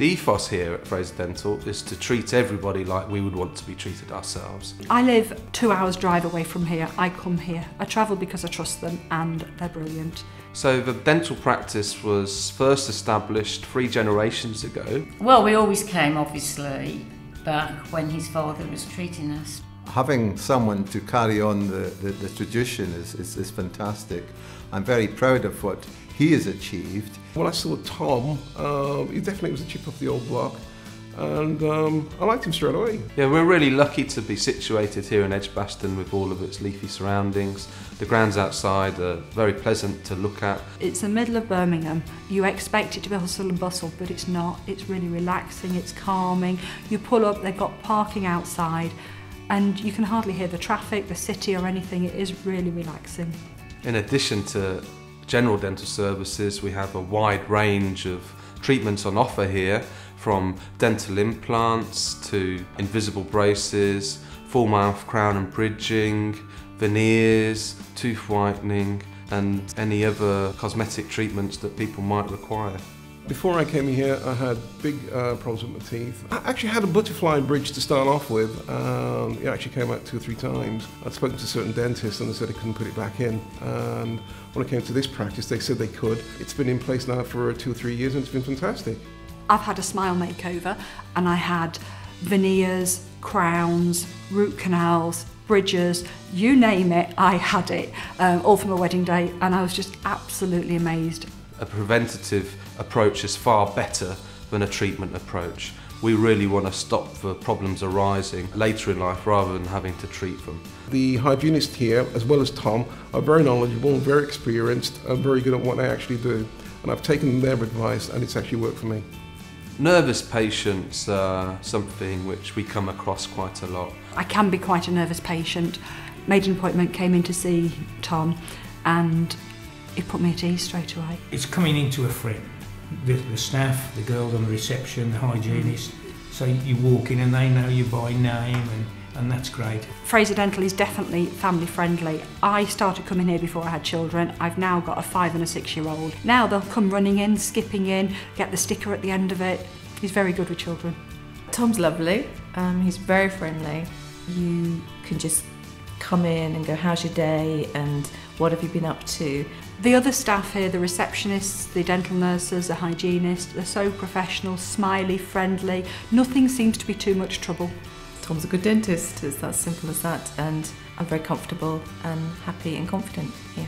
The ethos here at Fraser Dental is to treat everybody like we would want to be treated ourselves. I live two hours drive away from here. I come here. I travel because I trust them and they're brilliant. So the dental practice was first established three generations ago. Well, we always came, obviously, back when his father was treating us. Having someone to carry on the, the, the tradition is, is, is fantastic. I'm very proud of what he has achieved. When I saw Tom, uh, he definitely was a chip off the old block. And um, I liked him straight away. Yeah, we're really lucky to be situated here in Edgbaston with all of its leafy surroundings. The grounds outside are very pleasant to look at. It's the middle of Birmingham. You expect it to be hustle and bustle, but it's not. It's really relaxing, it's calming. You pull up, they've got parking outside, and you can hardly hear the traffic, the city, or anything. It is really relaxing. In addition to general dental services, we have a wide range of treatments on offer here from dental implants to invisible braces, full mouth crown and bridging, veneers, tooth whitening and any other cosmetic treatments that people might require. Before I came here, I had big uh, problems with my teeth. I actually had a butterfly bridge to start off with. Um, it actually came out two or three times. I'd spoken to certain dentists and they said they couldn't put it back in. And when I came to this practice, they said they could. It's been in place now for two or three years and it's been fantastic. I've had a smile makeover and I had veneers, crowns, root canals, bridges, you name it, I had it, um, all from my wedding day, and I was just absolutely amazed. A preventative approach is far better than a treatment approach. We really want to stop the problems arising later in life rather than having to treat them. The hygienist here, as well as Tom, are very knowledgeable, very experienced, and very good at what they actually do. And I've taken their advice and it's actually worked for me. Nervous patients are something which we come across quite a lot. I can be quite a nervous patient. Made an appointment, came in to see Tom, and he put me at ease straight away. It's coming into a frame. The, the staff, the girls on the reception, the hygienist, so you walk in and they know you by name and, and that's great. Fraser Dental is definitely family friendly. I started coming here before I had children. I've now got a five and a six year old. Now they'll come running in, skipping in, get the sticker at the end of it. He's very good with children. Tom's lovely. Um, he's very friendly. You can just come in and go, how's your day and what have you been up to? The other staff here, the receptionists, the dental nurses, the hygienists, they're so professional, smiley, friendly. Nothing seems to be too much trouble. Tom's a good dentist, it's that simple as that and I'm very comfortable and happy and confident here.